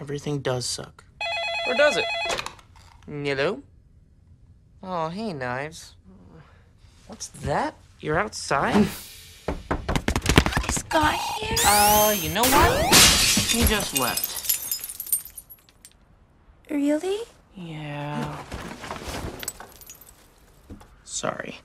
Everything does suck. Or does it? Hello? Oh, hey, Knives. What's that? You're outside? Is Guy here? Uh, you know what? He just left. Really? Yeah. Sorry.